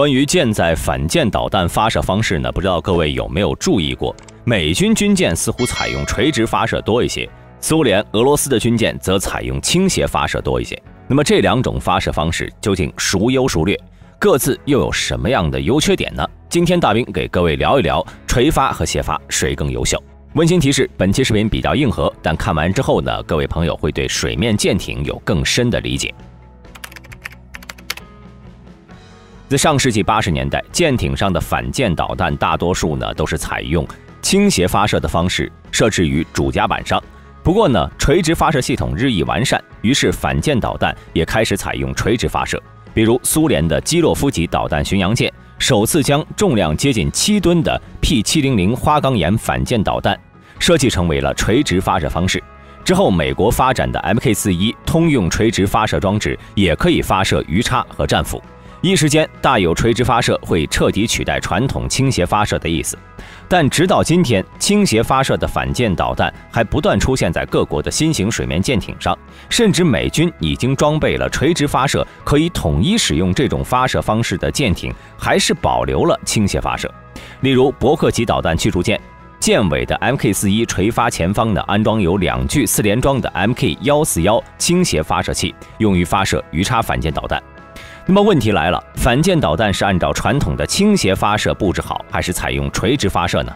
关于舰载反舰导弹发射方式呢，不知道各位有没有注意过？美军军舰似乎采用垂直发射多一些，苏联、俄罗斯的军舰则采用倾斜发射多一些。那么这两种发射方式究竟孰优孰劣？各自又有什么样的优缺点呢？今天大兵给各位聊一聊垂发和斜发谁更优秀。温馨提示：本期视频比较硬核，但看完之后呢，各位朋友会对水面舰艇有更深的理解。在上世纪八十年代，舰艇上的反舰导弹大多数呢都是采用倾斜发射的方式设置于主甲板上。不过呢，垂直发射系统日益完善，于是反舰导弹也开始采用垂直发射。比如苏联的基洛夫级导弹巡洋舰首次将重量接近七吨的 P 七零零花岗岩反舰导弹设计成为了垂直发射方式。之后，美国发展的 Mk 四一通用垂直发射装置也可以发射鱼叉和战斧。一时间，大有垂直发射会彻底取代传统倾斜发射的意思。但直到今天，倾斜发射的反舰导弹还不断出现在各国的新型水面舰艇上，甚至美军已经装备了垂直发射，可以统一使用这种发射方式的舰艇，还是保留了倾斜发射。例如，伯克级导弹驱逐舰舰尾的 Mk 四一垂发前方呢，安装有两具四联装的 Mk 幺四幺倾斜发射器，用于发射鱼叉反舰导弹。那么问题来了，反舰导弹是按照传统的倾斜发射布置好，还是采用垂直发射呢？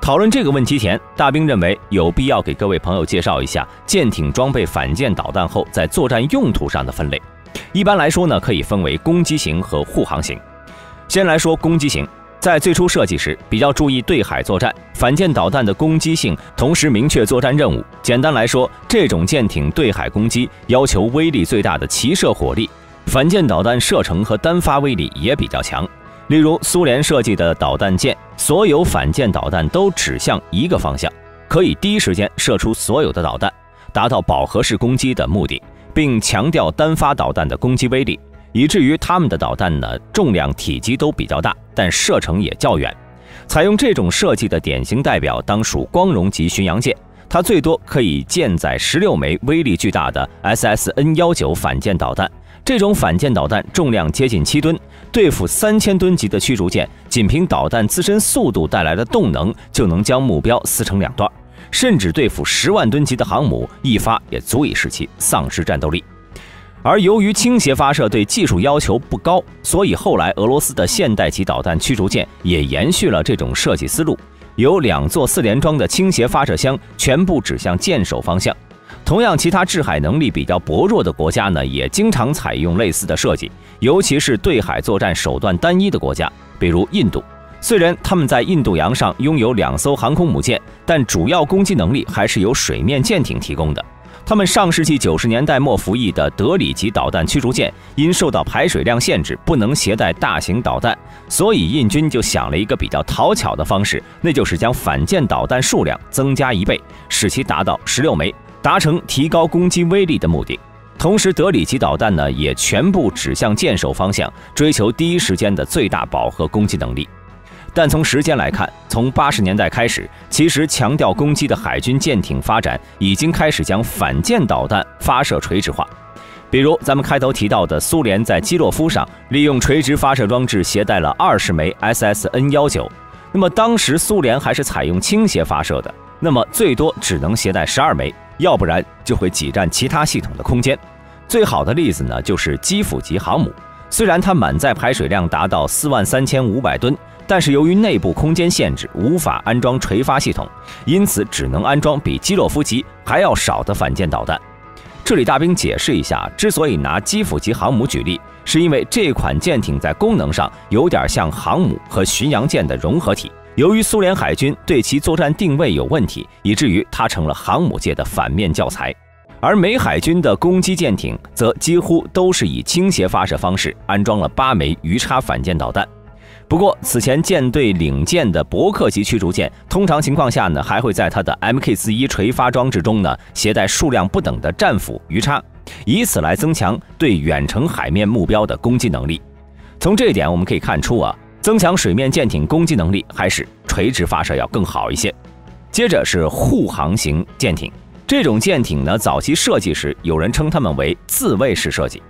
讨论这个问题前，大兵认为有必要给各位朋友介绍一下舰艇装备反舰导弹后在作战用途上的分类。一般来说呢，可以分为攻击型和护航型。先来说攻击型。在最初设计时，比较注意对海作战，反舰导弹的攻击性，同时明确作战任务。简单来说，这种舰艇对海攻击要求威力最大的齐射火力，反舰导弹射程和单发威力也比较强。例如，苏联设计的导弹舰，所有反舰导弹都指向一个方向，可以第一时间射出所有的导弹，达到饱和式攻击的目的，并强调单发导弹的攻击威力。以至于他们的导弹呢，重量、体积都比较大，但射程也较远。采用这种设计的典型代表当属光荣级巡洋舰，它最多可以舰载十六枚威力巨大的 SSN 幺九反舰导弹。这种反舰导弹重量接近七吨，对付三千吨级的驱逐舰，仅凭导弹自身速度带来的动能，就能将目标撕成两段。甚至对付十万吨级的航母，一发也足以使其丧失战斗力。而由于倾斜发射对技术要求不高，所以后来俄罗斯的现代级导弹驱逐舰也延续了这种设计思路，有两座四联装的倾斜发射箱，全部指向舰首方向。同样，其他制海能力比较薄弱的国家呢，也经常采用类似的设计，尤其是对海作战手段单一的国家，比如印度。虽然他们在印度洋上拥有两艘航空母舰，但主要攻击能力还是由水面舰艇提供的。他们上世纪九十年代末服役的德里级导弹驱逐舰，因受到排水量限制，不能携带大型导弹，所以印军就想了一个比较讨巧的方式，那就是将反舰导弹数量增加一倍，使其达到十六枚，达成提高攻击威力的目的。同时，德里级导弹呢，也全部指向舰首方向，追求第一时间的最大饱和攻击能力。但从时间来看，从八十年代开始，其实强调攻击的海军舰艇发展已经开始将反舰导弹发射垂直化。比如咱们开头提到的，苏联在基洛夫上利用垂直发射装置携带了二十枚 SSN 幺九。那么当时苏联还是采用倾斜发射的，那么最多只能携带十二枚，要不然就会挤占其他系统的空间。最好的例子呢，就是基辅级航母，虽然它满载排水量达到四万三千五百吨。但是由于内部空间限制，无法安装垂发系统，因此只能安装比基洛夫级还要少的反舰导弹。这里大兵解释一下，之所以拿基辅级航母举例，是因为这款舰艇在功能上有点像航母和巡洋舰的融合体。由于苏联海军对其作战定位有问题，以至于它成了航母界的反面教材。而美海军的攻击舰艇则几乎都是以倾斜发射方式安装了八枚鱼叉反舰导弹。不过，此前舰队领舰的伯克级驱逐舰，通常情况下呢，还会在它的 Mk 四一垂发装置中呢，携带数量不等的战斧、鱼叉，以此来增强对远程海面目标的攻击能力。从这一点我们可以看出啊，增强水面舰艇攻击能力还是垂直发射要更好一些。接着是护航型舰艇，这种舰艇呢，早期设计时有人称它们为自卫式设计。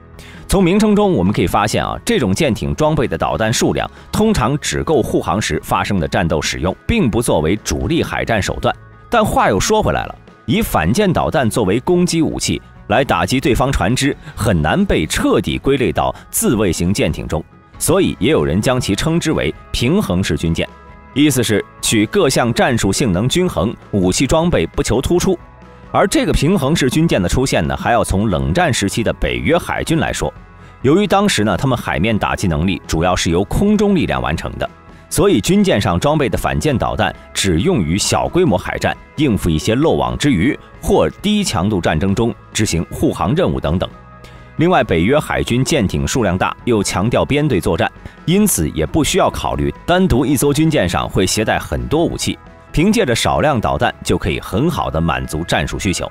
从名称中我们可以发现啊，这种舰艇装备的导弹数量通常只够护航时发生的战斗使用，并不作为主力海战手段。但话又说回来了，以反舰导弹作为攻击武器来打击对方船只，很难被彻底归类到自卫型舰艇中，所以也有人将其称之为平衡式军舰，意思是取各项战术性能均衡，武器装备不求突出。而这个平衡式军舰的出现呢，还要从冷战时期的北约海军来说。由于当时呢，他们海面打击能力主要是由空中力量完成的，所以军舰上装备的反舰导弹只用于小规模海战，应付一些漏网之鱼或低强度战争中执行护航任务等等。另外，北约海军舰艇数量大，又强调编队作战，因此也不需要考虑单独一艘军舰上会携带很多武器。凭借着少量导弹就可以很好的满足战术需求。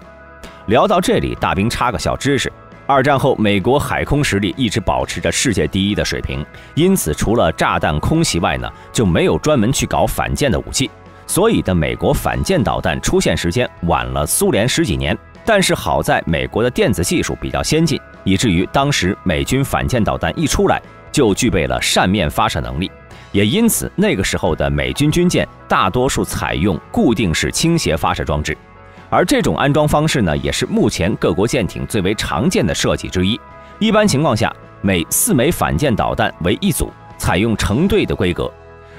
聊到这里，大兵插个小知识：二战后，美国海空实力一直保持着世界第一的水平，因此除了炸弹空袭外呢，就没有专门去搞反舰的武器。所以的美国反舰导弹出现时间晚了苏联十几年，但是好在美国的电子技术比较先进，以至于当时美军反舰导弹一出来就具备了扇面发射能力。也因此，那个时候的美军军舰大多数采用固定式倾斜发射装置，而这种安装方式呢，也是目前各国舰艇最为常见的设计之一。一般情况下，每四枚反舰导弹为一组，采用成对的规格，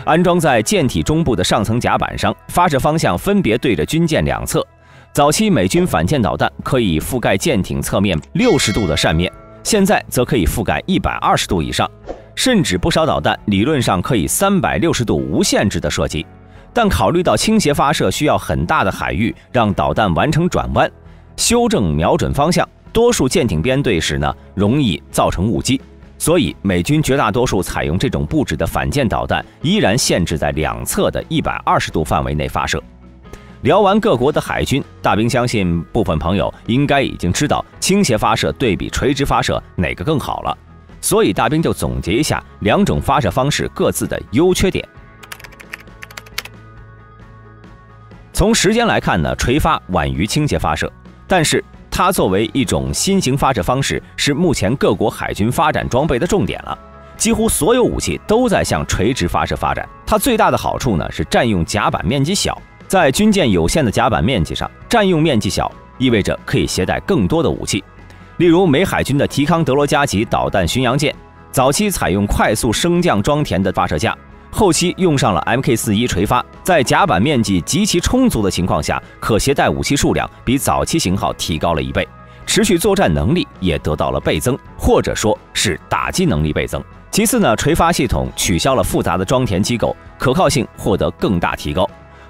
安装在舰体中部的上层甲板上，发射方向分别对着军舰两侧。早期美军反舰导弹可以覆盖舰艇侧面六十度的扇面，现在则可以覆盖一百二十度以上。甚至不少导弹理论上可以三百六十度无限制的射击，但考虑到倾斜发射需要很大的海域让导弹完成转弯、修正瞄准方向，多数舰艇编队时呢容易造成误击，所以美军绝大多数采用这种布置的反舰导弹依然限制在两侧的一百二十度范围内发射。聊完各国的海军，大兵相信部分朋友应该已经知道倾斜发射对比垂直发射哪个更好了。所以大兵就总结一下两种发射方式各自的优缺点。从时间来看呢，垂发晚于倾斜发射，但是它作为一种新型发射方式，是目前各国海军发展装备的重点了。几乎所有武器都在向垂直发射发展。它最大的好处呢是占用甲板面积小，在军舰有限的甲板面积上，占用面积小意味着可以携带更多的武器。例如，美海军的提康德罗加级导弹巡洋舰，早期采用快速升降装填的发射架，后期用上了 Mk 四一垂发，在甲板面积极其充足的情况下，可携带武器数量比早期型号提高了一倍，持续作战能力也得到了倍增，或者说是打击能力倍增。其次呢，垂发系统取消了复杂的装填机构，可靠性获得更大提高。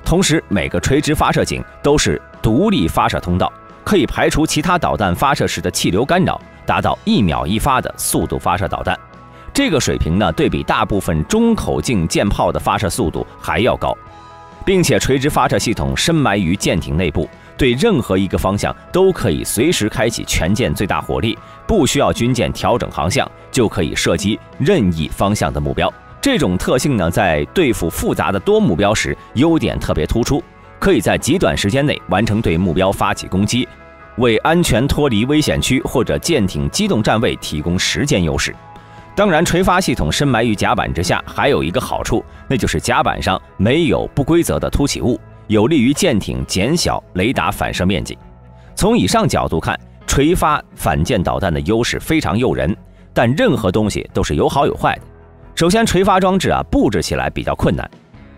同时，每个垂直发射井都是独立发射通道。可以排除其他导弹发射时的气流干扰，达到一秒一发的速度发射导弹。这个水平呢，对比大部分中口径舰炮的发射速度还要高，并且垂直发射系统深埋于舰艇内部，对任何一个方向都可以随时开启全舰最大火力，不需要军舰调整航向就可以射击任意方向的目标。这种特性呢，在对付复杂的多目标时，优点特别突出。可以在极短时间内完成对目标发起攻击，为安全脱离危险区或者舰艇机动站位提供时间优势。当然，垂发系统深埋于甲板之下，还有一个好处，那就是甲板上没有不规则的凸起物，有利于舰艇减小雷达反射面积。从以上角度看，垂发反舰导弹的优势非常诱人。但任何东西都是有好有坏的。首先，垂发装置啊布置起来比较困难。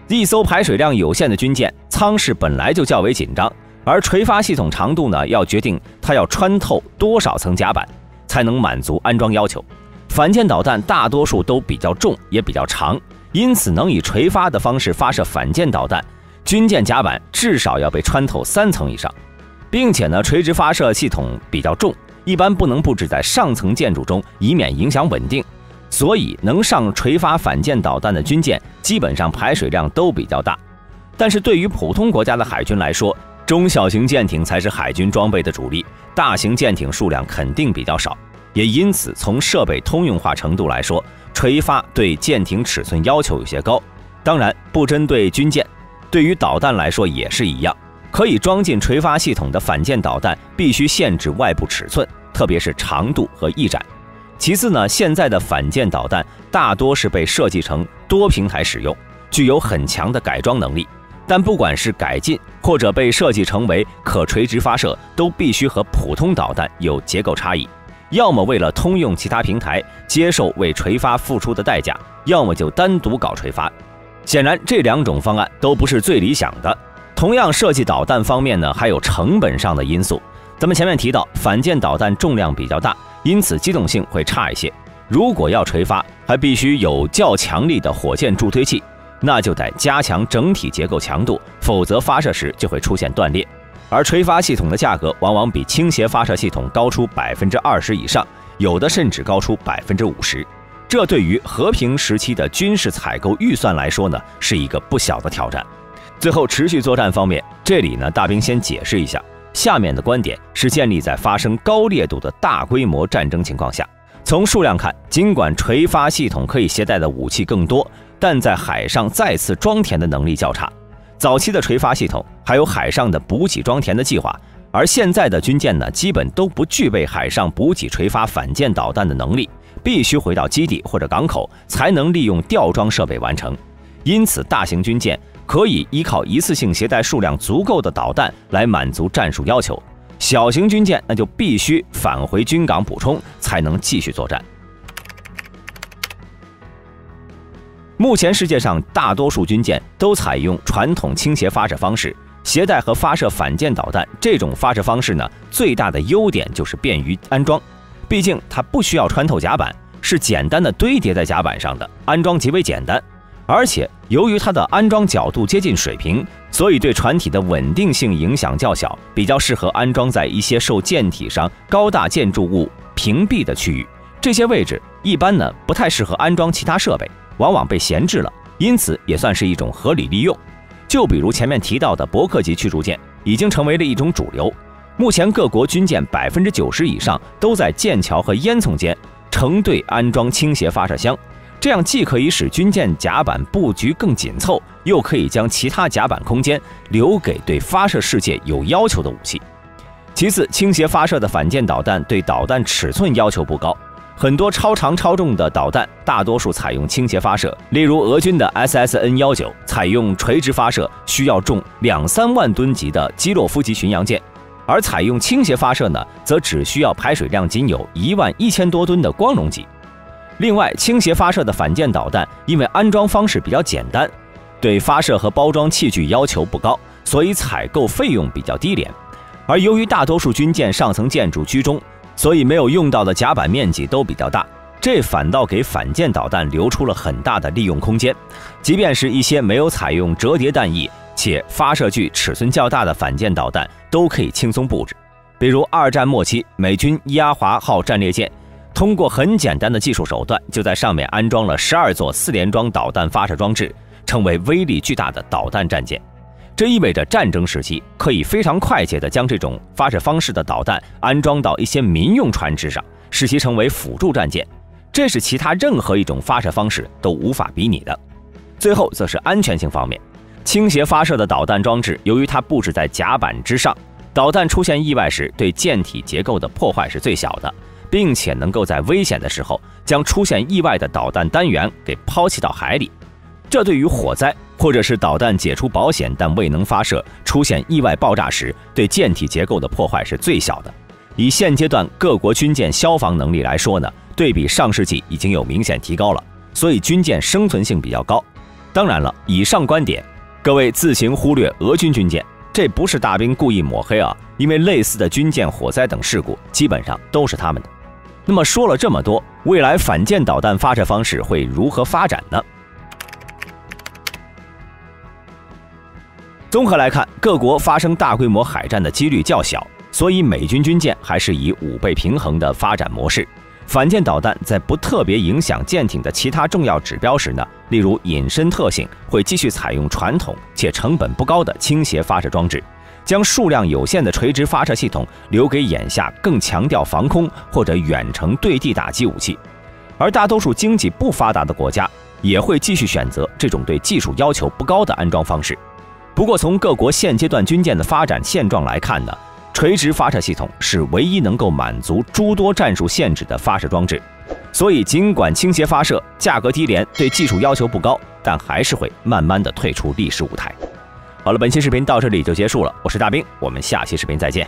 一艘排水量有限的军舰，舱室本来就较为紧张，而垂发系统长度呢，要决定它要穿透多少层甲板，才能满足安装要求。反舰导弹大多数都比较重，也比较长，因此能以垂发的方式发射反舰导弹，军舰甲板至少要被穿透三层以上，并且呢，垂直发射系统比较重，一般不能布置在上层建筑中，以免影响稳定。所以，能上垂发反舰导弹的军舰，基本上排水量都比较大。但是对于普通国家的海军来说，中小型舰艇才是海军装备的主力，大型舰艇数量肯定比较少。也因此，从设备通用化程度来说，垂发对舰艇尺寸要求有些高。当然，不针对军舰，对于导弹来说也是一样。可以装进垂发系统的反舰导弹，必须限制外部尺寸，特别是长度和翼展。其次呢，现在的反舰导弹大多是被设计成多平台使用，具有很强的改装能力。但不管是改进或者被设计成为可垂直发射，都必须和普通导弹有结构差异。要么为了通用其他平台，接受为垂发付出的代价，要么就单独搞垂发。显然，这两种方案都不是最理想的。同样，设计导弹方面呢，还有成本上的因素。咱们前面提到，反舰导弹重量比较大。因此机动性会差一些。如果要垂发，还必须有较强力的火箭助推器，那就得加强整体结构强度，否则发射时就会出现断裂。而垂发系统的价格往往比倾斜发射系统高出百分之二十以上，有的甚至高出百分之五十。这对于和平时期的军事采购预算来说呢，是一个不小的挑战。最后，持续作战方面，这里呢，大兵先解释一下。下面的观点是建立在发生高烈度的大规模战争情况下。从数量看，尽管垂发系统可以携带的武器更多，但在海上再次装填的能力较差。早期的垂发系统还有海上的补给装填的计划，而现在的军舰呢，基本都不具备海上补给垂发反舰导弹的能力，必须回到基地或者港口才能利用吊装设备完成。因此，大型军舰。可以依靠一次性携带数量足够的导弹来满足战术要求，小型军舰那就必须返回军港补充，才能继续作战。目前世界上大多数军舰都采用传统倾斜发射方式，携带和发射反舰导弹。这种发射方式呢，最大的优点就是便于安装，毕竟它不需要穿透甲板，是简单的堆叠在甲板上的，安装极为简单。而且，由于它的安装角度接近水平，所以对船体的稳定性影响较小，比较适合安装在一些受舰体上高大建筑物屏蔽的区域。这些位置一般呢不太适合安装其他设备，往往被闲置了，因此也算是一种合理利用。就比如前面提到的伯克级驱逐舰，已经成为了一种主流。目前各国军舰百分之九十以上都在舰桥和烟囱间成对安装倾斜发射箱。这样既可以使军舰甲板布局更紧凑，又可以将其他甲板空间留给对发射世界有要求的武器。其次，倾斜发射的反舰导弹对导弹尺寸要求不高，很多超长超重的导弹大多数采用倾斜发射。例如，俄军的 SSN 幺九采用垂直发射，需要重两三万吨级的基洛夫级巡洋舰；而采用倾斜发射呢，则只需要排水量仅有一万一千多吨的光荣级。另外，倾斜发射的反舰导弹，因为安装方式比较简单，对发射和包装器具要求不高，所以采购费用比较低廉。而由于大多数军舰上层建筑居中，所以没有用到的甲板面积都比较大，这反倒给反舰导弹留出了很大的利用空间。即便是一些没有采用折叠弹翼且发射距尺寸较大的反舰导弹，都可以轻松布置。比如二战末期美军伊阿华号战列舰。通过很简单的技术手段，就在上面安装了十二座四联装导弹发射装置，成为威力巨大的导弹战舰。这意味着战争时期可以非常快捷地将这种发射方式的导弹安装到一些民用船只上，使其成为辅助战舰。这是其他任何一种发射方式都无法比拟的。最后，则是安全性方面，倾斜发射的导弹装置，由于它布置在甲板之上，导弹出现意外时对舰体结构的破坏是最小的。并且能够在危险的时候将出现意外的导弹单元给抛弃到海里，这对于火灾或者是导弹解除保险但未能发射出现意外爆炸时对舰体结构的破坏是最小的。以现阶段各国军舰消防能力来说呢，对比上世纪已经有明显提高了，所以军舰生存性比较高。当然了，以上观点各位自行忽略俄军军舰，这不是大兵故意抹黑啊，因为类似的军舰火灾等事故基本上都是他们的。那么说了这么多，未来反舰导弹发射方式会如何发展呢？综合来看，各国发生大规模海战的几率较小，所以美军军舰还是以五倍平衡的发展模式。反舰导弹在不特别影响舰艇的其他重要指标时呢，例如隐身特性，会继续采用传统且成本不高的倾斜发射装置。将数量有限的垂直发射系统留给眼下更强调防空或者远程对地打击武器，而大多数经济不发达的国家也会继续选择这种对技术要求不高的安装方式。不过，从各国现阶段军舰的发展现状来看呢，垂直发射系统是唯一能够满足诸多战术限制的发射装置。所以尽管倾斜发射、价格低廉、对技术要求不高，但还是会慢慢的退出历史舞台。好了，本期视频到这里就结束了，我是大兵，我们下期视频再见。